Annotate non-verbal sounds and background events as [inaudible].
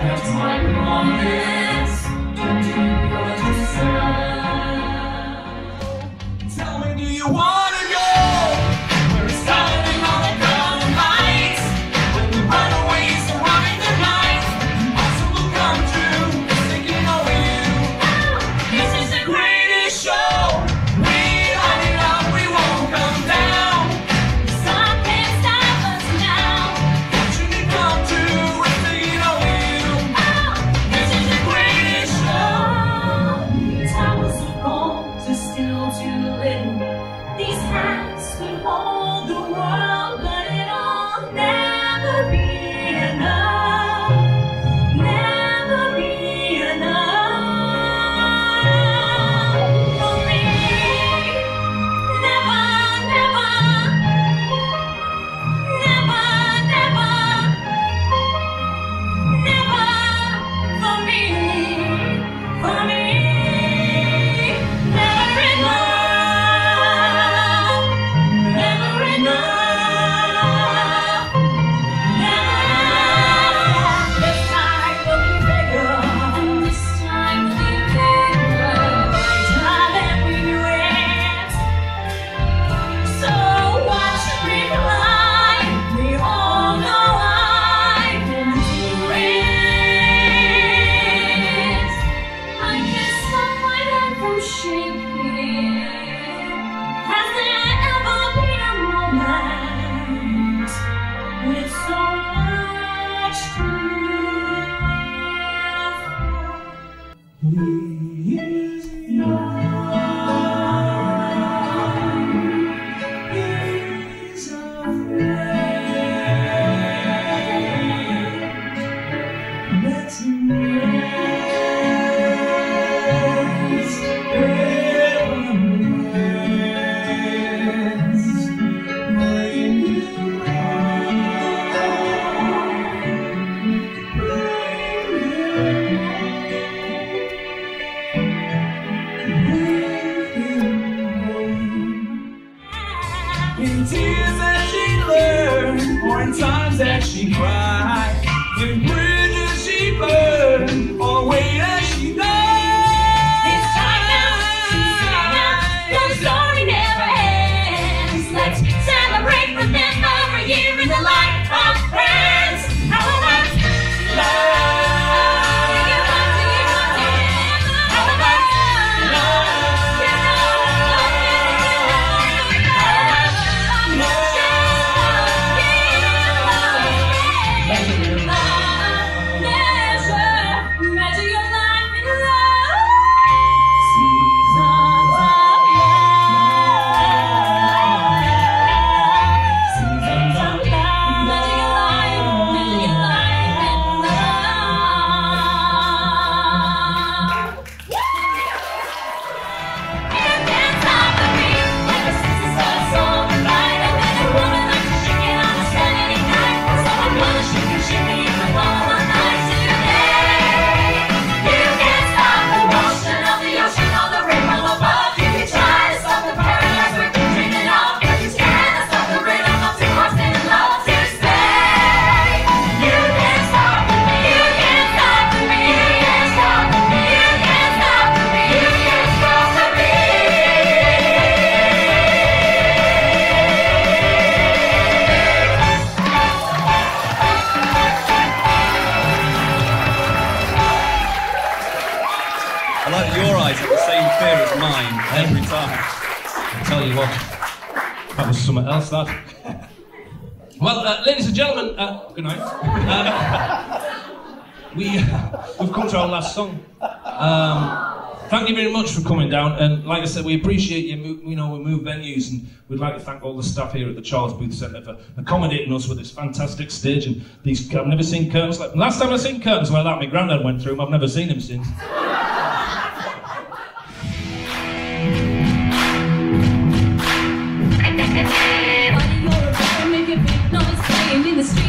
That's my promise. tears that she learned, or in times that she cried. That was something else, that. [laughs] Well, uh, ladies and gentlemen, uh, good night. [laughs] Uh, we, we've come to our last song. Um, thank you very much for coming down, and like I said, we appreciate you. You know, we move venues, and we'd like to thank all the staff here at the Charles Booth Centre for accommodating us with this fantastic stage and these. I've never seen curtains like. Last time I seen curtains like that, my granddad went through them. I've never seen them since. The street.